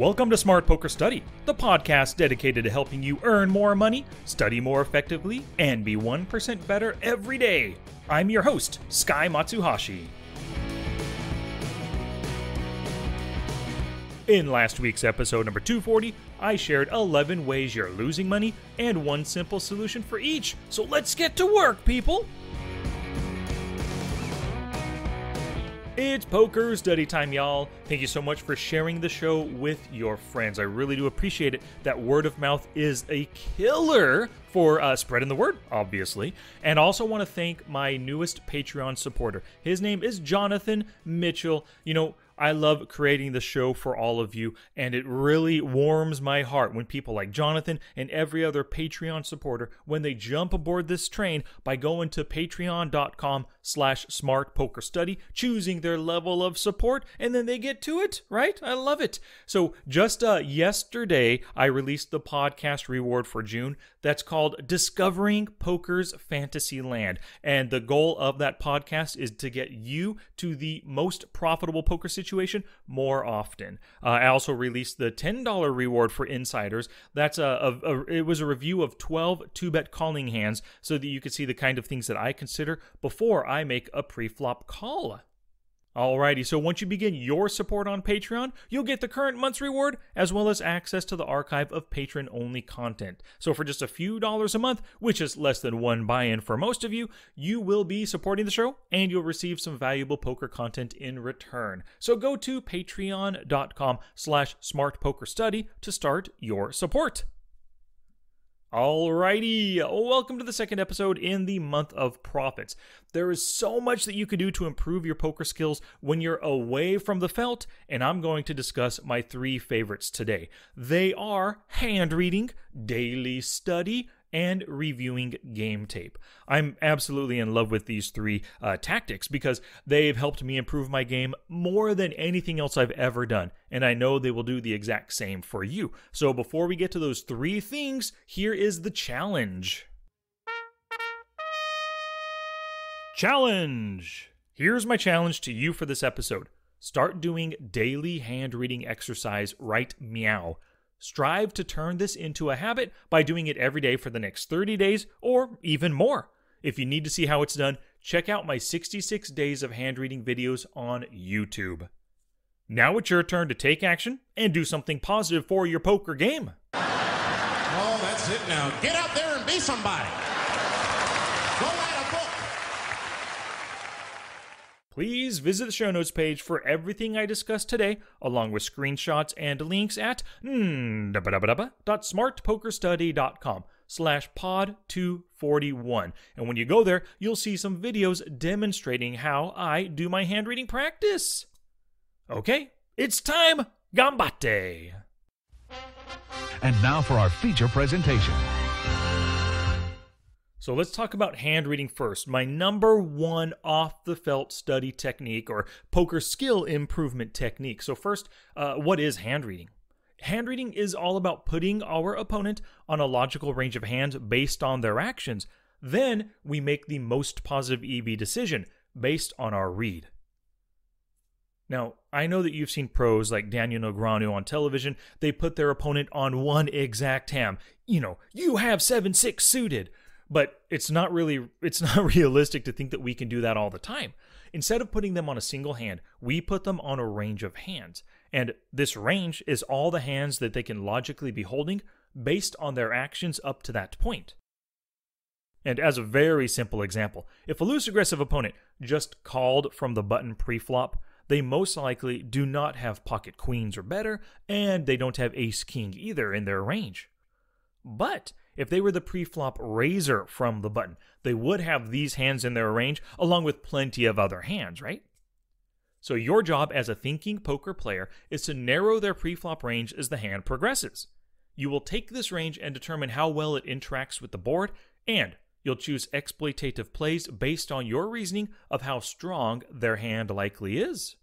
Welcome to Smart Poker Study, the podcast dedicated to helping you earn more money, study more effectively, and be 1% better every day. I'm your host, Sky Matsuhashi. In last week's episode number 240, I shared 11 ways you're losing money and one simple solution for each. So let's get to work, people! It's poker study time, y'all. Thank you so much for sharing the show with your friends. I really do appreciate it. That word of mouth is a killer for uh, spreading the word, obviously. And also want to thank my newest Patreon supporter. His name is Jonathan Mitchell. You know, I love creating the show for all of you, and it really warms my heart when people like Jonathan and every other Patreon supporter, when they jump aboard this train by going to patreon.com slash smart poker study, choosing their level of support, and then they get to it, right? I love it. So just uh, yesterday, I released the podcast reward for June that's called Discovering Poker's Fantasy Land. And the goal of that podcast is to get you to the most profitable poker situation more often. Uh, I also released the $10 reward for insiders. That's a, a, a it was a review of 12 two-bet calling hands so that you could see the kind of things that I consider before I make a pre-flop call. Alrighty, so once you begin your support on Patreon, you'll get the current month's reward as well as access to the archive of patron only content. So, for just a few dollars a month, which is less than one buy in for most of you, you will be supporting the show and you'll receive some valuable poker content in return. So, go to patreon.com slash smartpokerstudy to start your support. Alrighty, welcome to the second episode in the month of profits. There is so much that you can do to improve your poker skills when you're away from the felt, and I'm going to discuss my three favorites today. They are hand reading, daily study, and reviewing game tape. I'm absolutely in love with these three uh, tactics because they've helped me improve my game more than anything else I've ever done, and I know they will do the exact same for you. So before we get to those three things, here is the challenge. Challenge! Here's my challenge to you for this episode. Start doing daily hand reading exercise right meow. Strive to turn this into a habit by doing it every day for the next 30 days or even more. If you need to see how it's done, check out my 66 days of hand reading videos on YouTube. Now it's your turn to take action and do something positive for your poker game. Oh, that's it now. Get out there and be somebody. Go write a book. Please visit the show notes page for everything I discussed today, along with screenshots and links at mm, smartpokerstudy.com slash pod 241. And when you go there, you'll see some videos demonstrating how I do my hand reading practice. Okay, it's time. Gambate. And now for our feature presentation. So let's talk about hand reading first. My number one off the felt study technique or poker skill improvement technique. So, first, uh, what is hand reading? Hand reading is all about putting our opponent on a logical range of hands based on their actions. Then we make the most positive EV decision based on our read. Now, I know that you've seen pros like Daniel Negreanu on television. They put their opponent on one exact hand. You know, you have 7 6 suited. But it's not really it's not realistic to think that we can do that all the time. Instead of putting them on a single hand, we put them on a range of hands. And this range is all the hands that they can logically be holding based on their actions up to that point. And as a very simple example, if a loose aggressive opponent just called from the button pre-flop, they most likely do not have pocket queens or better, and they don't have ace king either in their range. But if they were the pre-flop raiser from the button, they would have these hands in their range along with plenty of other hands, right? So your job as a thinking poker player is to narrow their pre-flop range as the hand progresses. You will take this range and determine how well it interacts with the board, and you'll choose exploitative plays based on your reasoning of how strong their hand likely is.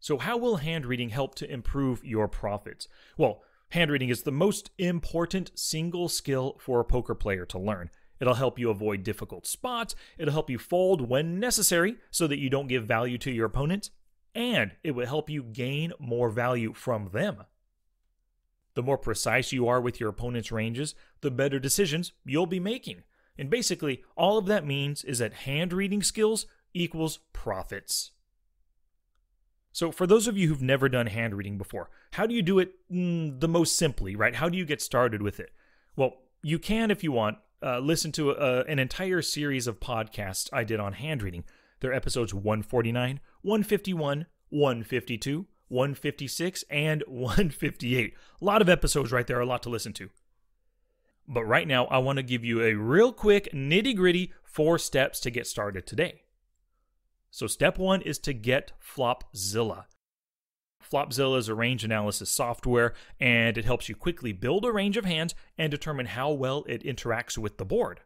So, how will hand reading help to improve your profits? Well, hand reading is the most important single skill for a poker player to learn. It'll help you avoid difficult spots, it'll help you fold when necessary so that you don't give value to your opponent, and it will help you gain more value from them. The more precise you are with your opponent's ranges, the better decisions you'll be making. And basically, all of that means is that hand reading skills equals profits. So, for those of you who've never done hand reading before, how do you do it mm, the most simply, right? How do you get started with it? Well, you can, if you want, uh, listen to a, an entire series of podcasts I did on hand reading. They're episodes 149, 151, 152, 156, and 158. A lot of episodes right there, a lot to listen to. But right now, I want to give you a real quick, nitty gritty four steps to get started today. So, step one is to get Flopzilla. Flopzilla is a range analysis software, and it helps you quickly build a range of hands and determine how well it interacts with the board.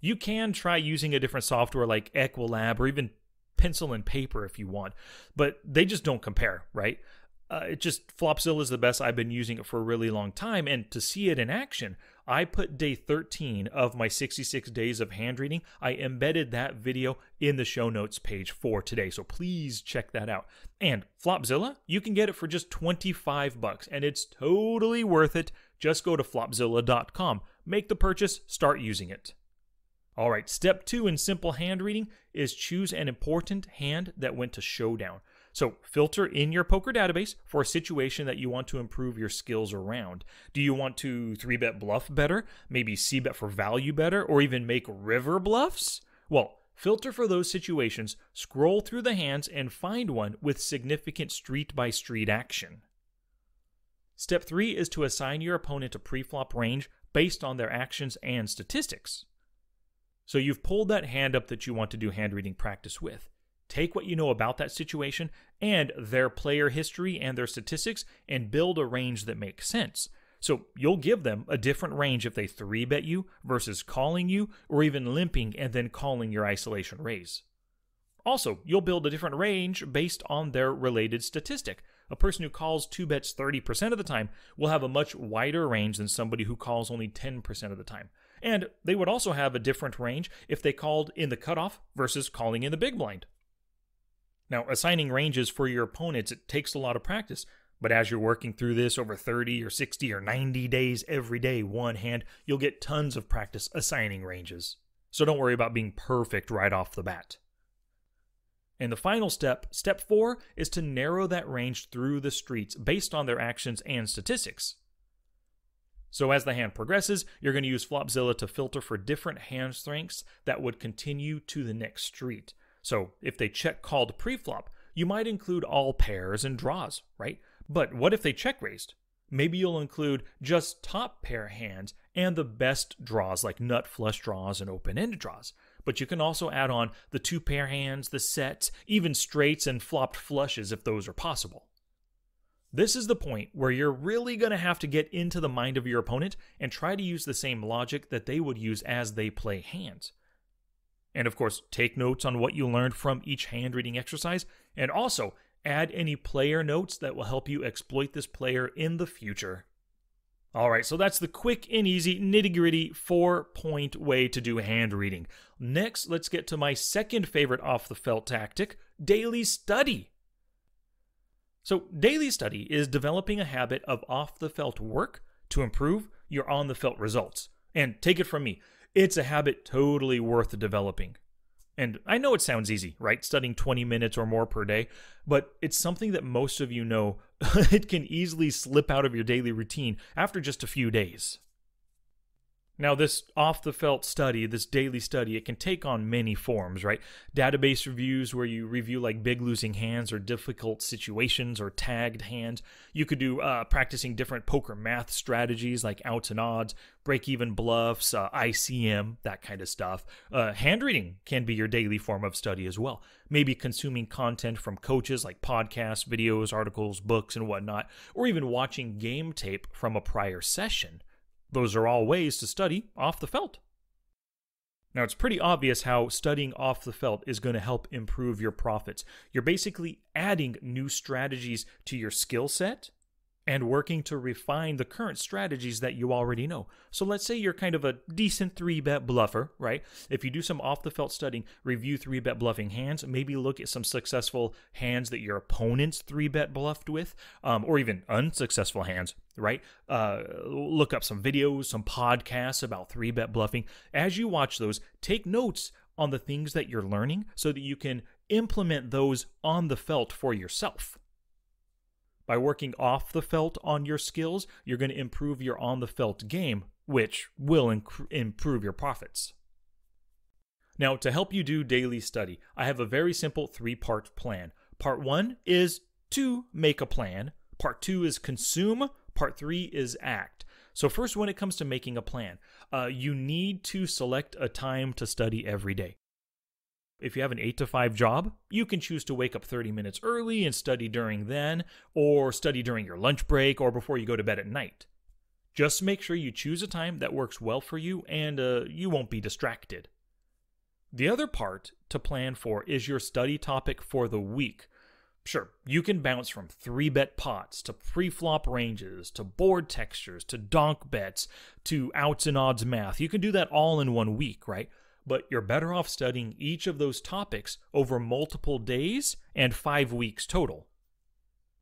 You can try using a different software like Equilab or even pencil and paper if you want, but they just don't compare, right? Uh, it just Flopzilla is the best. I've been using it for a really long time, and to see it in action, I put day 13 of my 66 days of hand reading. I embedded that video in the show notes page for today, so please check that out. And Flopzilla, you can get it for just 25 bucks, and it's totally worth it. Just go to flopzilla.com, make the purchase, start using it. All right, step two in simple hand reading is choose an important hand that went to showdown. So, filter in your poker database for a situation that you want to improve your skills around. Do you want to 3 bet bluff better, maybe C bet for value better, or even make river bluffs? Well, filter for those situations, scroll through the hands, and find one with significant street by street action. Step 3 is to assign your opponent a preflop range based on their actions and statistics. So you've pulled that hand up that you want to do hand reading practice with. Take what you know about that situation and their player history and their statistics and build a range that makes sense. So you'll give them a different range if they 3 bet you versus calling you or even limping and then calling your isolation raise. Also, you'll build a different range based on their related statistic. A person who calls 2 bets 30% of the time will have a much wider range than somebody who calls only 10% of the time. And they would also have a different range if they called in the cutoff versus calling in the big blind. Now, assigning ranges for your opponents, it takes a lot of practice. But as you're working through this over 30 or 60 or 90 days every day, one hand, you'll get tons of practice assigning ranges. So don't worry about being perfect right off the bat. And the final step, step four, is to narrow that range through the streets based on their actions and statistics. So as the hand progresses, you're going to use Flopzilla to filter for different hand strengths that would continue to the next street. So if they check called preflop, you might include all pairs and draws, right? But what if they check raised? Maybe you'll include just top pair hands and the best draws like nut flush draws and open ended draws. But you can also add on the two pair hands, the sets, even straights and flopped flushes if those are possible. This is the point where you're really going to have to get into the mind of your opponent and try to use the same logic that they would use as they play hands. And of course, take notes on what you learned from each hand reading exercise, and also add any player notes that will help you exploit this player in the future. All right, so that's the quick and easy, nitty gritty four point way to do hand reading. Next, let's get to my second favorite off the felt tactic daily study. So, daily study is developing a habit of off the felt work to improve your on the felt results. And take it from me, it's a habit totally worth developing. And I know it sounds easy, right? Studying 20 minutes or more per day, but it's something that most of you know it can easily slip out of your daily routine after just a few days. Now, this off the felt study, this daily study, it can take on many forms, right? Database reviews where you review like big losing hands or difficult situations or tagged hands. You could do uh, practicing different poker math strategies like outs and odds, break even bluffs, uh, ICM, that kind of stuff. Uh, hand reading can be your daily form of study as well. Maybe consuming content from coaches like podcasts, videos, articles, books, and whatnot, or even watching game tape from a prior session. Those are all ways to study off the felt. Now, it's pretty obvious how studying off the felt is going to help improve your profits. You're basically adding new strategies to your skill set, and working to refine the current strategies that you already know. So let's say you're kind of a decent three bet bluffer, right? If you do some off the felt studying, review three bet bluffing hands, maybe look at some successful hands that your opponents three bet bluffed with, um, or even unsuccessful hands, right? Uh, look up some videos, some podcasts about three bet bluffing. As you watch those, take notes on the things that you're learning so that you can implement those on the felt for yourself. By working off the felt on your skills, you're going to improve your on the felt game, which will improve your profits. Now, to help you do daily study, I have a very simple three part plan. Part one is to make a plan, part two is consume, part three is act. So, first, when it comes to making a plan, uh, you need to select a time to study every day. If you have an 8 to 5 job, you can choose to wake up 30 minutes early and study during then, or study during your lunch break or before you go to bed at night. Just make sure you choose a time that works well for you and uh, you won't be distracted. The other part to plan for is your study topic for the week. Sure, you can bounce from three bet pots to pre-flop ranges to board textures to donk bets to outs and odds math. You can do that all in one week, right? But you're better off studying each of those topics over multiple days and five weeks total.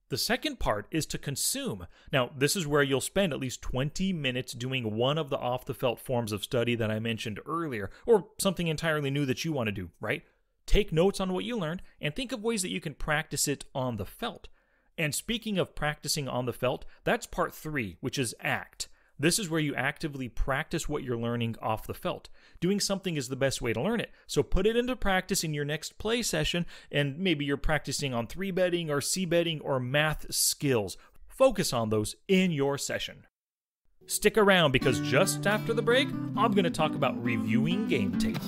The second part is to consume. Now, this is where you'll spend at least 20 minutes doing one of the off the felt forms of study that I mentioned earlier, or something entirely new that you want to do, right? Take notes on what you learned and think of ways that you can practice it on the felt. And speaking of practicing on the felt, that's part three, which is ACT. This is where you actively practice what you're learning off the felt. Doing something is the best way to learn it. So put it into practice in your next play session, and maybe you're practicing on three betting or C betting or math skills. Focus on those in your session. Stick around because just after the break, I'm going to talk about reviewing game tape.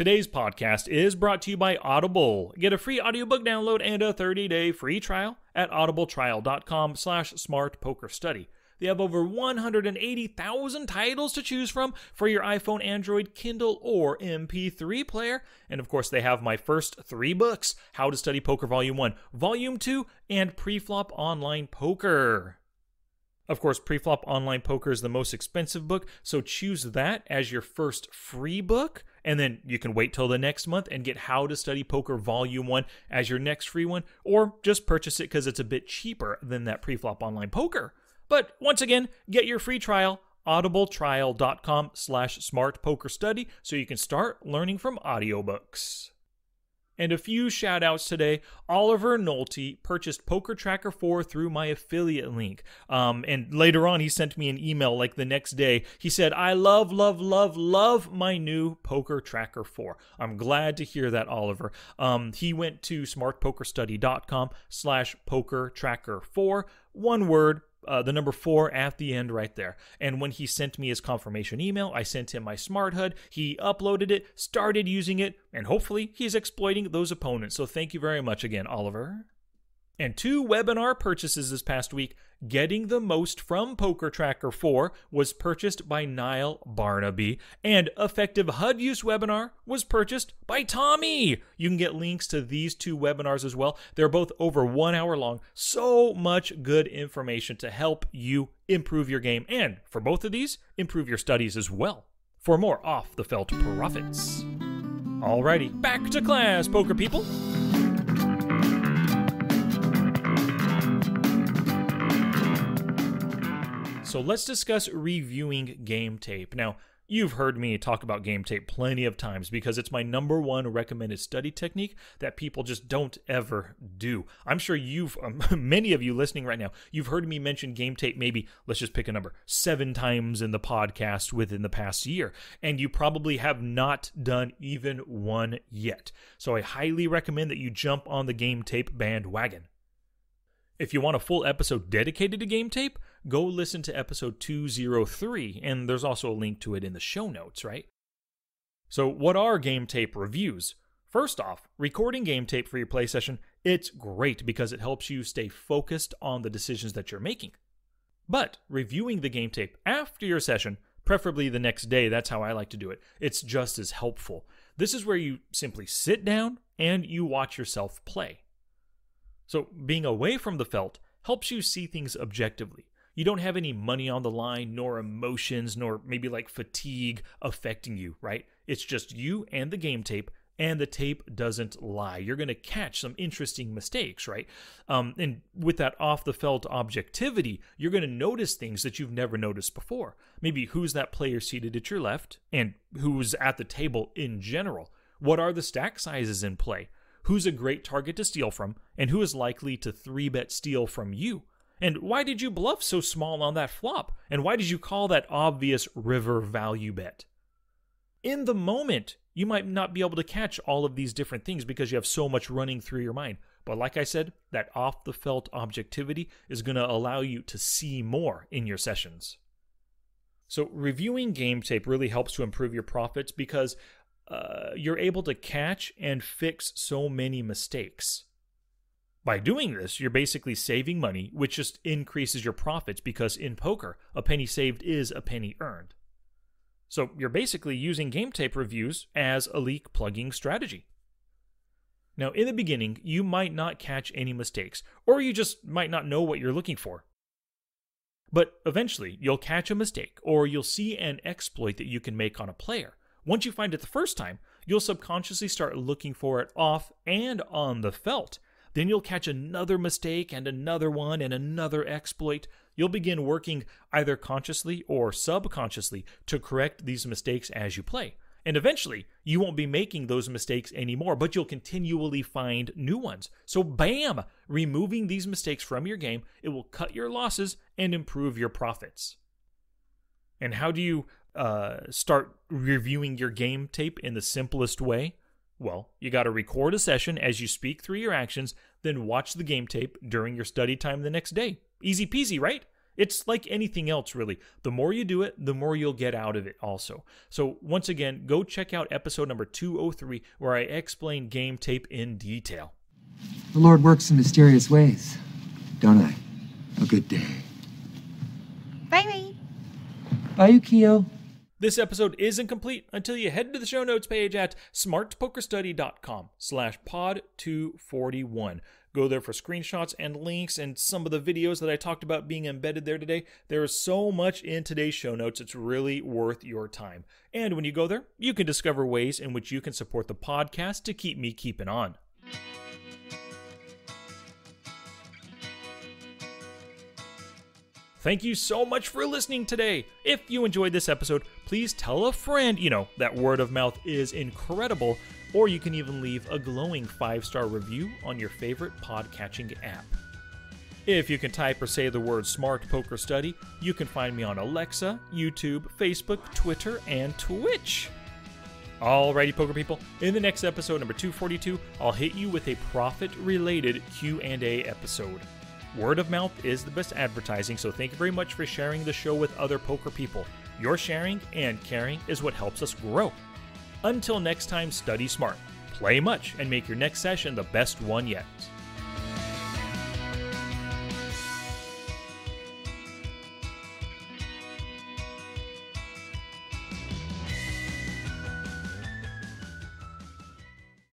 Today's podcast is brought to you by Audible. Get a free audiobook download and a 30-day free trial at audibletrial.com slash smartpokerstudy. They have over 180,000 titles to choose from for your iPhone, Android, Kindle, or MP3 player. And of course, they have my first three books How to Study Poker Volume 1, Volume 2, and Preflop Online Poker. Of course, Preflop Online Poker is the most expensive book, so choose that as your first free book, and then you can wait till the next month and get How to Study Poker Volume 1 as your next free one, or just purchase it because it's a bit cheaper than that Preflop Online Poker. But once again, get your free trial audibletrial.com slash smartpokerstudy so you can start learning from audiobooks. And a few shout outs today. Oliver Nolte purchased Poker Tracker 4 through my affiliate link. Um, and later on, he sent me an email like the next day. He said, I love, love, love, love my new Poker Tracker 4. I'm glad to hear that, Oliver. Um, he went to smartpokerstudy.com slash poker tracker 4. One word, uh, the number four at the end right there. And when he sent me his confirmation email, I sent him my smart HUD. He uploaded it, started using it, and hopefully he's exploiting those opponents. So thank you very much again, Oliver. And two webinar purchases this past week. Getting the Most from Poker Tracker 4 was purchased by Niall Barnaby, and Effective HUD Use webinar was purchased by Tommy. You can get links to these two webinars as well. They're both over one hour long. So much good information to help you improve your game, and for both of these, improve your studies as well. For more off the felt profits. Alrighty, back to class, poker people. So let's discuss reviewing game tape. Now, you've heard me talk about game tape plenty of times because it's my number one recommended study technique that people just don't ever do. I'm sure you've, um, many of you listening right now, you've heard me mention game tape maybe, let's just pick a number, seven times in the podcast within the past year. And you probably have not done even one yet. So I highly recommend that you jump on the game tape bandwagon. If you want a full episode dedicated to game tape, go listen to episode 203, and there's also a link to it in the show notes, right? So, what are game tape reviews? First off, recording game tape for your play session, it's great because it helps you stay focused on the decisions that you're making. But reviewing the game tape after your session, preferably the next day, that's how I like to do it, it's just as helpful. This is where you simply sit down and you watch yourself play. So, being away from the felt helps you see things objectively. You don't have any money on the line, nor emotions, nor maybe like fatigue affecting you, right? It's just you and the game tape, and the tape doesn't lie. You're going to catch some interesting mistakes, right? Um, and with that off the felt objectivity, you're going to notice things that you've never noticed before. Maybe who's that player seated at your left, and who's at the table in general. What are the stack sizes in play? Who's a great target to steal from, and who is likely to three bet steal from you? And why did you bluff so small on that flop? And why did you call that obvious river value bet? In the moment, you might not be able to catch all of these different things because you have so much running through your mind. But like I said, that off the felt objectivity is going to allow you to see more in your sessions. So, reviewing game tape really helps to improve your profits because uh, you're able to catch and fix so many mistakes. By doing this, you're basically saving money, which just increases your profits because in poker, a penny saved is a penny earned. So you're basically using game tape reviews as a leak plugging strategy. Now, in the beginning, you might not catch any mistakes, or you just might not know what you're looking for. But eventually, you'll catch a mistake, or you'll see an exploit that you can make on a player. Once you find it the first time, you'll subconsciously start looking for it off and on the felt then you'll catch another mistake and another one and another exploit. You'll begin working either consciously or subconsciously to correct these mistakes as you play. And eventually, you won't be making those mistakes anymore, but you'll continually find new ones. So, bam! Removing these mistakes from your game, it will cut your losses and improve your profits. And how do you uh, start reviewing your game tape in the simplest way? Well, you got to record a session as you speak through your actions, then watch the game tape during your study time the next day. Easy peasy, right? It's like anything else, really. The more you do it, the more you'll get out of it, also. So, once again, go check out episode number 203, where I explain game tape in detail. The Lord works in mysterious ways, don't I? A good day. Bye bye. Bye, Yukio. This episode isn't complete until you head to the show notes page at smartpokerstudy.com slash pod 241. Go there for screenshots and links and some of the videos that I talked about being embedded there today. There is so much in today's show notes, it's really worth your time. And when you go there, you can discover ways in which you can support the podcast to keep me keeping on. Thank you so much for listening today. If you enjoyed this episode, please tell a friend. You know, that word of mouth is incredible. Or you can even leave a glowing five star review on your favorite podcatching app. If you can type or say the word Smart Poker Study, you can find me on Alexa, YouTube, Facebook, Twitter, and Twitch. Alrighty, poker people. In the next episode, number 242, I'll hit you with a profit-related Q&A episode. Word of mouth is the best advertising, so thank you very much for sharing the show with other poker people. Your sharing and caring is what helps us grow. Until next time, study smart, play much, and make your next session the best one yet.